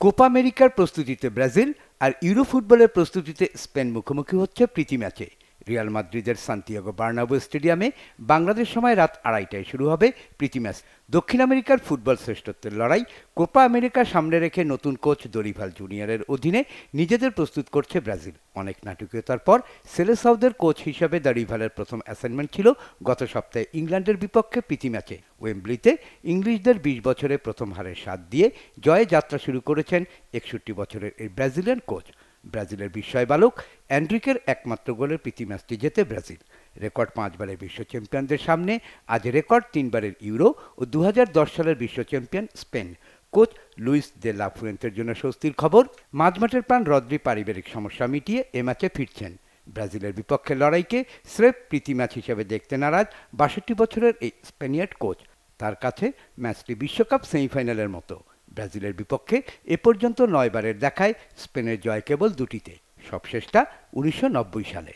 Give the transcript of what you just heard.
Copa আমেরিকার প্রস্তুতিতে Brazil আর euro ফুটবলের প্রস্তুতিতে স্পেন মুখোমুখি হচ্ছে প্রীতি ম্যাচে। রিয়াল মাদ্রিদের সান্তিয়াগো বার্নাবো স্টেডিয়ামে বাংলাদেশ সময় রাত আড়াইটায় শুরু হবে প্রীতি ম্যাচ। দক্ষিণ আমেরিকার ফুটবল শ্রেষ্ঠত্বের লড়াই কোপা আমেরিকা সামনে রেখে নতুন কোচ দরিভাল জুনিয়রের অধীনে নিজেদের প্রস্তুত করছে ব্রাজিল। অনেক নাটকীয়তার পর সেলেসাউদের কোচ হিসাবে দরিভালের প্রথম অ্যাসাইনমেন্ট ছিল গত সপ্তাহে ইংল্যান্ডের বিপক্ষে প্রীতি ম্যাচে। ওয়েম্বলিতে ইংলিশদের বিশ বছরে প্রথম হারের স্বাদ দিয়ে জয়ে যাত্রা শুরু করেছেন একষট্টি বছরের এই ব্রাজিলিয়ান কোচ। ব্রাজিলের বিস্ময় বালক অ্যান্ড্রিকের একমাত্র গোলের প্রীতি ম্যাচটি জেতে ব্রাজিল। রেকর্ড পাঁচবারের বিশ্ব চ্যাম্পিয়নদের সামনে আজ রেকর্ড তিনবারের ইউরো ও দু হাজার দশ সালের বিশ্ব champion Spain. Coach Luis de লাফুয়েন্তের জন্য স্বস্তির খবর, মাঝমাঠের প্রাণ রদ্রি পারিবারিক সমস্যা মিটিয়ে এ ম্যাচে ফিরছেন। ব্রাজিলের বিপক্ষে লড়াইকে স্রেফ প্রীতি ম্যাচ হিসেবে দেখতে নারাজ বাষট্টি বছরের এই স্পেনিয়ার্ড কোচ। তার কাছে ম্যাচটি বিশ্বকাপ সেমিফাইনালের মতো। ব্রাজিলের বিপক্ষে এ পর্যন্ত নয়বারের দেখায় স্পেনের জয় কেবল দুটিতে। সবশেষটা উনিশশো নব্বই সালে।